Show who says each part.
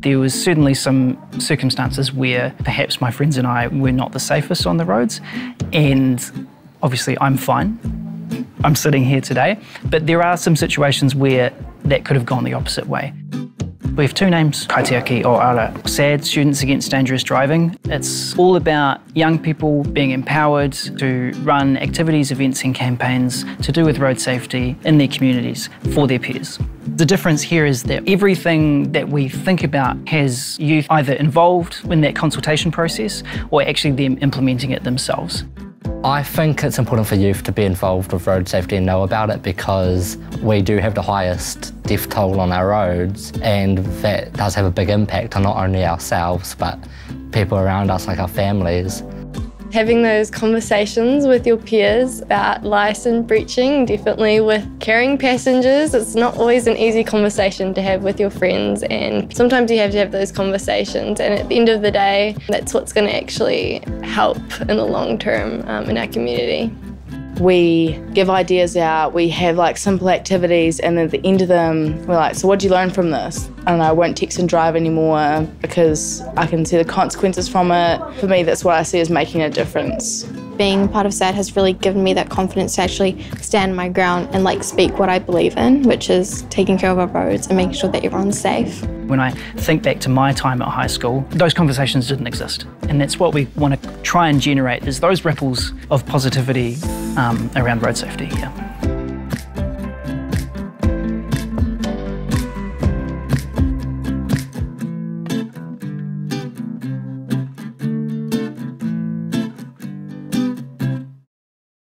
Speaker 1: There was certainly some circumstances where perhaps my friends and I were not the safest on the roads, and obviously I'm fine. I'm sitting here today, but there are some situations where that could have gone the opposite way. We have two names, Kaitiaki o Ara, SADD, Students Against Dangerous Driving. It's all about young people being empowered to run activities, events and campaigns to do with road safety in their communities for their peers. The difference here is that everything that we think about has youth either involved in that consultation process or actually them implementing it themselves.
Speaker 2: I think it's important for youth to be involved with road safety and know about it because we do have the highest death toll on our roads and that does have a big impact on not only ourselves but people around us like our families.
Speaker 3: Having those conversations with your peers about licence breaching, definitely with carrying passengers, it's not always an easy conversation to have with your friends and sometimes you have to have those conversations and at the end of the day, that's what's going to actually help in the long term um, in our community.
Speaker 4: We give ideas out, we have like simple activities, and then at the end of them, we're like, So, what did you learn from this? And I won't text and drive anymore because I can see the consequences from it. For me, that's what I see as making a difference.
Speaker 5: Being part of SADD has really given me that confidence to actually stand my ground and like speak what I believe in, which is taking care of our roads and making sure that everyone's safe.
Speaker 1: When I think back to my time at high school, those conversations didn't exist. And that's what we want to try and generate is those ripples of positivity um, around road safety. Yeah.